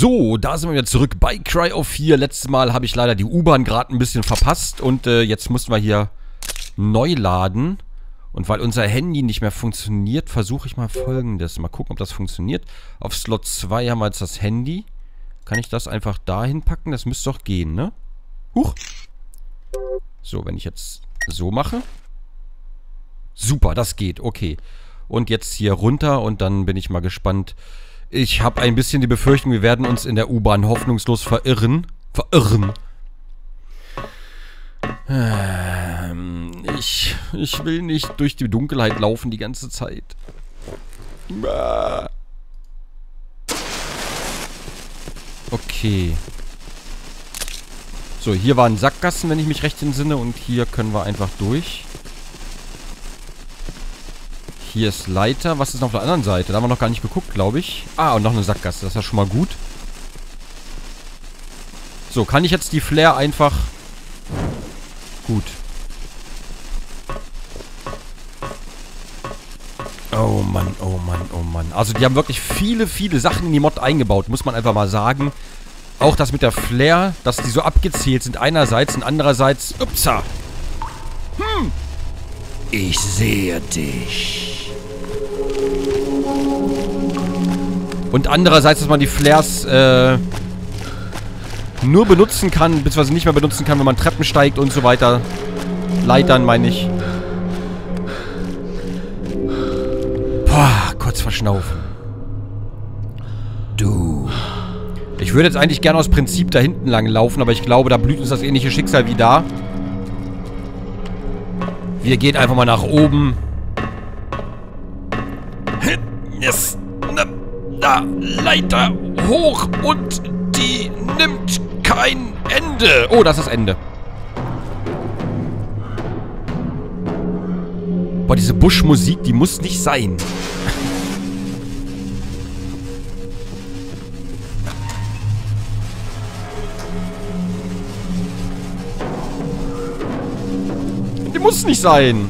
So, da sind wir wieder zurück bei Cry of 4. Letztes Mal habe ich leider die U-Bahn gerade ein bisschen verpasst und äh, jetzt mussten wir hier neu laden. Und weil unser Handy nicht mehr funktioniert, versuche ich mal folgendes. Mal gucken, ob das funktioniert. Auf Slot 2 haben wir jetzt das Handy. Kann ich das einfach dahin packen? Das müsste doch gehen, ne? Huch. So, wenn ich jetzt so mache. Super, das geht, okay. Und jetzt hier runter und dann bin ich mal gespannt, ich habe ein bisschen die Befürchtung, wir werden uns in der U-Bahn hoffnungslos verirren. Verirren. Ähm, ich, ich will nicht durch die Dunkelheit laufen die ganze Zeit. Okay. So, hier waren Sackgassen, wenn ich mich recht entsinne. Und hier können wir einfach durch. Hier ist Leiter. Was ist noch auf der anderen Seite? Da haben wir noch gar nicht geguckt, glaube ich. Ah, und noch eine Sackgasse. Das ist ja schon mal gut. So, kann ich jetzt die Flair einfach... Gut. Oh Mann, oh Mann, oh Mann. Also die haben wirklich viele, viele Sachen in die Mod eingebaut, muss man einfach mal sagen. Auch das mit der Flair, dass die so abgezählt sind einerseits und andererseits... Upsa! Ich sehe dich. Und andererseits, dass man die Flares äh, nur benutzen kann, beziehungsweise nicht mehr benutzen kann, wenn man Treppen steigt und so weiter. Leitern, meine ich. Boah, kurz verschnaufen. Du. Ich würde jetzt eigentlich gerne aus Prinzip da hinten lang laufen, aber ich glaube, da blüht uns das ähnliche Schicksal wie da. Wir gehen einfach mal nach oben. Yes da Leiter hoch und die nimmt kein Ende. Oh, das ist das Ende. Boah, diese Buschmusik, die muss nicht sein. Muss nicht sein.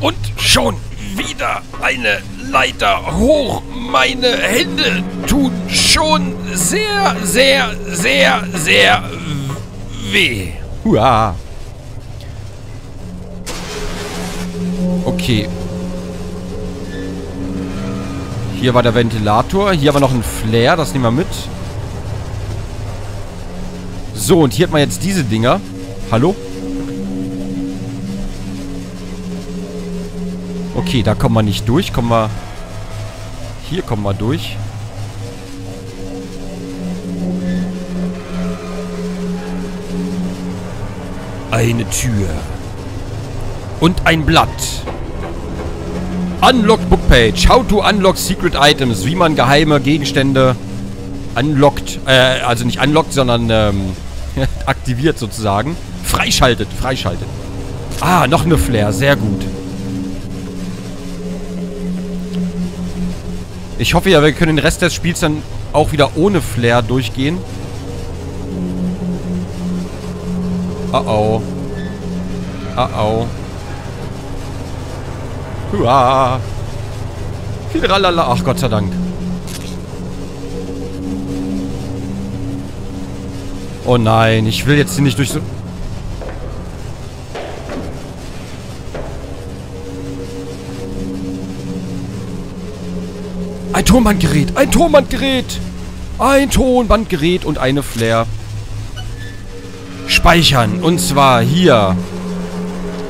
Und schon wieder eine Leiter hoch. Meine Hände tun schon sehr, sehr, sehr, sehr weh. Hua. Okay. Hier war der Ventilator. Hier haben wir noch ein Flair. Das nehmen wir mit. So, und hier hat man jetzt diese Dinger. Hallo? Okay, da kommen wir nicht durch. Kommen wir... Hier kommen wir durch. Eine Tür. Und ein Blatt. Unlocked Book Page. How to unlock secret items. Wie man geheime Gegenstände unlockt. Äh, also nicht unlockt, sondern ähm, aktiviert sozusagen. Freischaltet. Freischaltet. Ah, noch eine Flair. Sehr gut. Ich hoffe ja, wir können den Rest des Spiels dann auch wieder ohne Flair durchgehen. Oh oh. Oh oh. Hua. Fidralala. Ach Gott sei Dank. Oh nein, ich will jetzt hier nicht durch so... Tonbandgerät, ein Tonbandgerät. Ein Tonbandgerät und eine Flair. Speichern. Und zwar hier.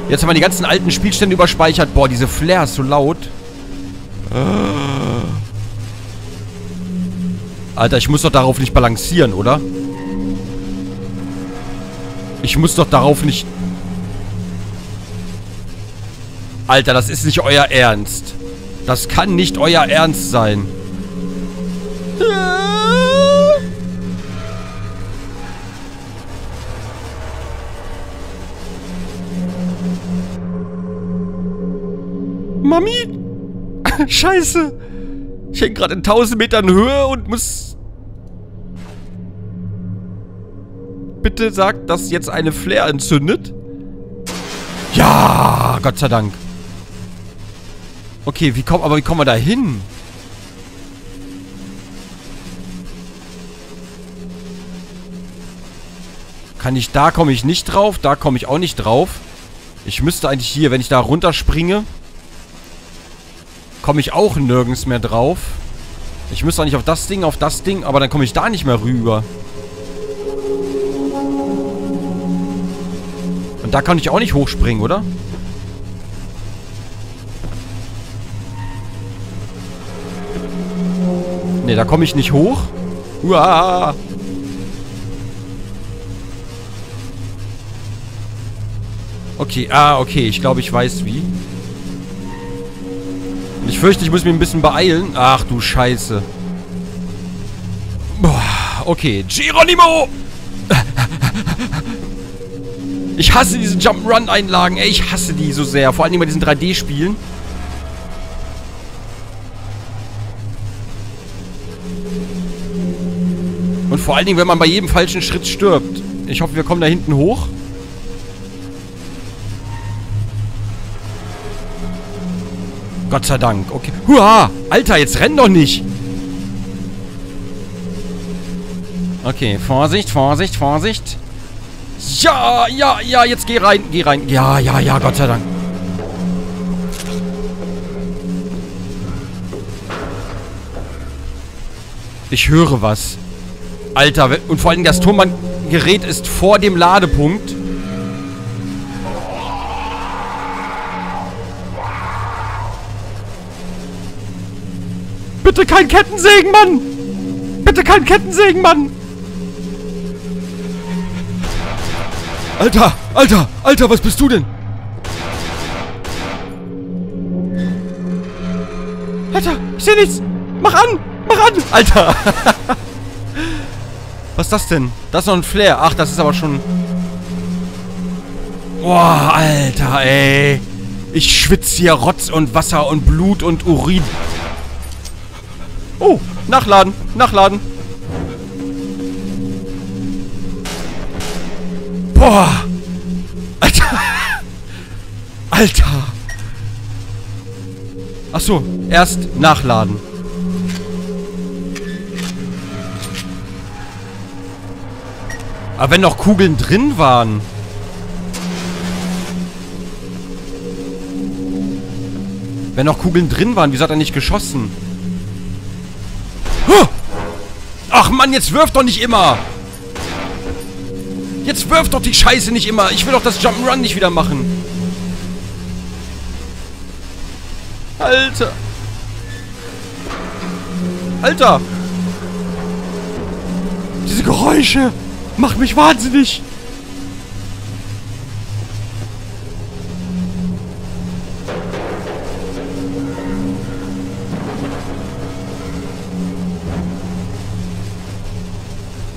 Jetzt haben wir die ganzen alten Spielstände überspeichert. Boah, diese Flair ist so laut. Alter, ich muss doch darauf nicht balancieren, oder? Ich muss doch darauf nicht... Alter, das ist nicht euer Ernst. Das kann nicht euer Ernst sein. Mami? Scheiße. Ich hänge gerade in 1000 Metern Höhe und muss... Bitte sagt, dass jetzt eine Flair entzündet. Ja, Gott sei Dank. Okay, wie kommt, aber wie kommen wir da hin? Kann ich, da komme ich nicht drauf, da komme ich auch nicht drauf. Ich müsste eigentlich hier, wenn ich da runterspringe, komme ich auch nirgends mehr drauf. Ich müsste eigentlich auf das Ding, auf das Ding, aber dann komme ich da nicht mehr rüber. Und da kann ich auch nicht hochspringen, oder? Oder? Ne, da komme ich nicht hoch. Uah. Okay, ah, okay. Ich glaube, ich weiß wie. Ich fürchte, ich muss mich ein bisschen beeilen. Ach du Scheiße. Boah, okay. Geronimo! Ich hasse diese Jump'n'Run-Einlagen. Ey, ich hasse die so sehr. Vor allem bei diesen 3D-Spielen. Vor allen Dingen, wenn man bei jedem falschen Schritt stirbt. Ich hoffe, wir kommen da hinten hoch. Gott sei Dank. Okay. Huah! Alter, jetzt renn doch nicht! Okay, Vorsicht, Vorsicht, Vorsicht. Ja, ja, ja, jetzt geh rein, geh rein. Ja, ja, ja, Gott sei Dank. Ich höre was. Alter, und vor allem das Turmbandgerät ist vor dem Ladepunkt. Bitte kein Kettensägen, Mann! Bitte kein Kettensägen, Mann! Alter, Alter, Alter, was bist du denn? Alter, ich sehe nichts! Mach an! Mach an! Alter! was ist das denn? Das ist noch ein Flair. Ach, das ist aber schon... Boah, Alter, ey. Ich schwitze hier Rotz und Wasser und Blut und Urin. Oh, nachladen, nachladen. Boah. Alter. Alter. Ach so, erst nachladen. Aber wenn noch Kugeln drin waren... Wenn noch Kugeln drin waren, wieso hat er nicht geschossen? Ach Mann, jetzt wirf doch nicht immer! Jetzt wirf doch die Scheiße nicht immer! Ich will doch das Jump'n'Run nicht wieder machen! Alter! Alter! Diese Geräusche machen mich wahnsinnig!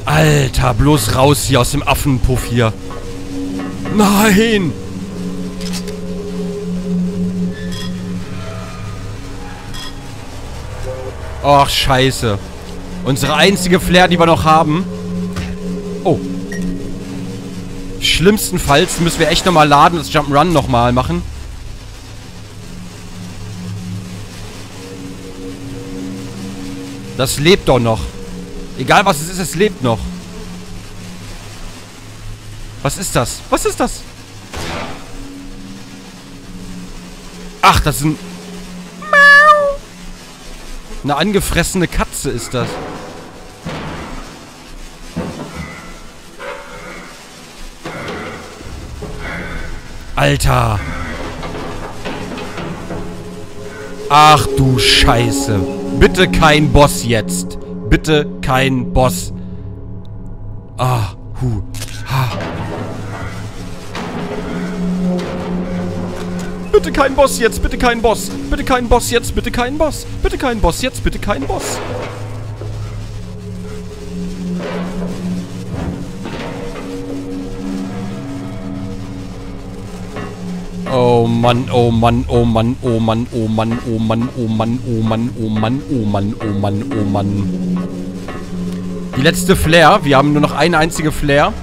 Alter, bloß raus hier aus dem Affenpuff hier. Nein! Ach, scheiße. Unsere einzige Flair, die wir noch haben. Oh. Schlimmstenfalls müssen wir echt nochmal laden und das Jump'n'Run nochmal machen. Das lebt doch noch. Egal was es ist, es lebt noch. Was ist das? Was ist das? Ach, das ist ein... Eine angefressene Katze ist das. Alter. Ach du Scheiße. Bitte kein Boss jetzt. Bitte kein Boss. Ah, hu, ha. Bitte kein Boss jetzt, bitte kein Boss. Bitte kein Boss jetzt, bitte kein Boss. Bitte kein Boss jetzt, bitte kein Boss. Oh Mann, oh Mann, oh Mann, oh Mann, oh Mann, oh Mann, oh Mann, oh Mann, oh Mann, oh Mann, oh Mann, oh Mann. Die letzte Flair. Wir haben nur noch eine einzige Flair.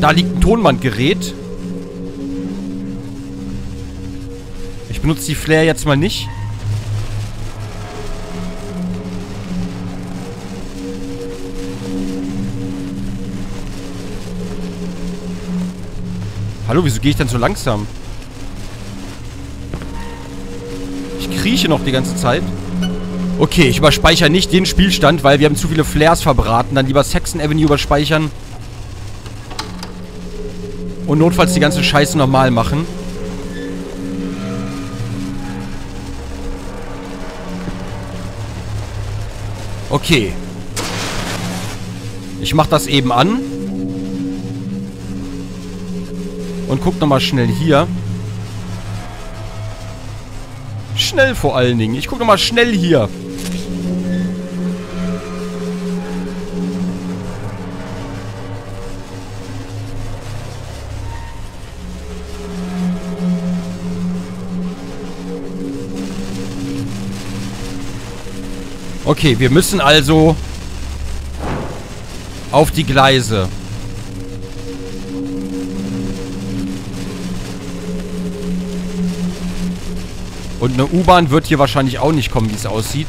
Da liegt ein Tonbandgerät. Ich benutze die Flair jetzt mal nicht. Hallo, wieso gehe ich denn so langsam? Ich krieche noch die ganze Zeit. Okay, ich überspeichere nicht den Spielstand, weil wir haben zu viele Flares verbraten. Dann lieber Saxon Avenue überspeichern. Und notfalls die ganze Scheiße nochmal machen. Okay. Ich mach das eben an. Und guck nochmal schnell hier. Schnell vor allen Dingen. Ich guck nochmal schnell hier. Okay, wir müssen also auf die Gleise. Und eine U-Bahn wird hier wahrscheinlich auch nicht kommen, wie es aussieht.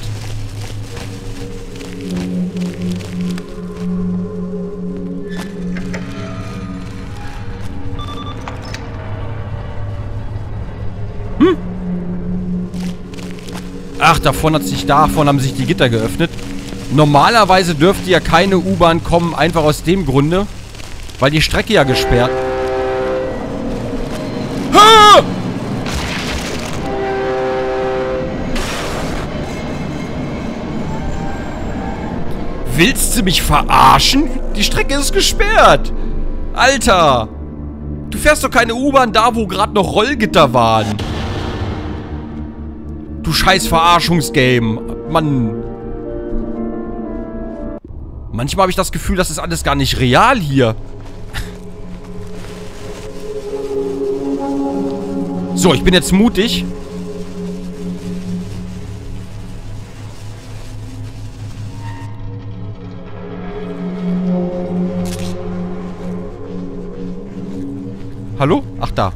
Hm? Ach, davon hat sich, davon haben sich die Gitter geöffnet. Normalerweise dürfte ja keine U-Bahn kommen, einfach aus dem Grunde, weil die Strecke ja gesperrt. Ha! Willst du mich verarschen? Die Strecke ist gesperrt. Alter. Du fährst doch keine U-Bahn da, wo gerade noch Rollgitter waren. Du scheiß Verarschungsgame. Mann. Manchmal habe ich das Gefühl, das ist alles gar nicht real hier. So, ich bin jetzt mutig. Hallo? Ach, da.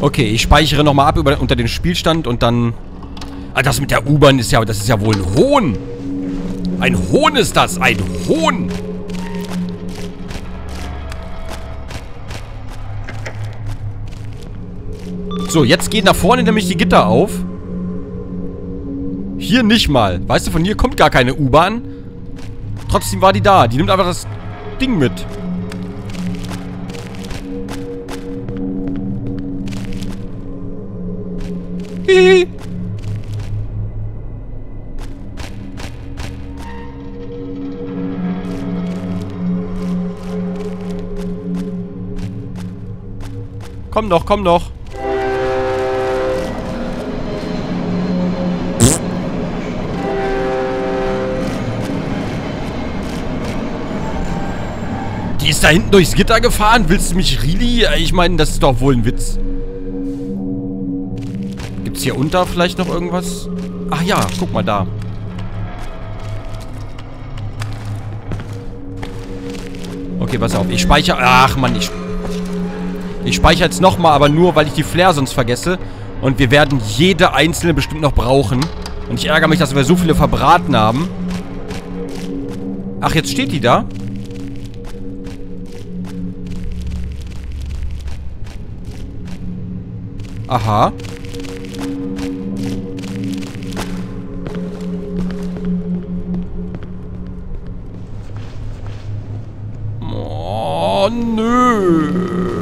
Okay, ich speichere nochmal ab über, unter den Spielstand und dann... Ah, das mit der U-Bahn ist ja... Das ist ja wohl ein Hohn. Ein Hohn ist das. Ein Hohn. So, jetzt geht nach vorne nämlich die Gitter auf. Hier nicht mal. Weißt du, von hier kommt gar keine U-Bahn. Trotzdem war die da. Die nimmt einfach das Ding mit. Hihi. Komm doch, komm doch. Die ist da hinten durchs Gitter gefahren? Willst du mich really? Ich meine, das ist doch wohl ein Witz. Gibt's hier unter vielleicht noch irgendwas? Ach ja, guck mal da. Okay, pass auf. Ich speichere... Ach, Mann, ich... Ich speichere jetzt nochmal, aber nur, weil ich die Flair sonst vergesse. Und wir werden jede einzelne bestimmt noch brauchen. Und ich ärgere mich, dass wir so viele verbraten haben. Ach, jetzt steht die da? Aha. Oh, nö.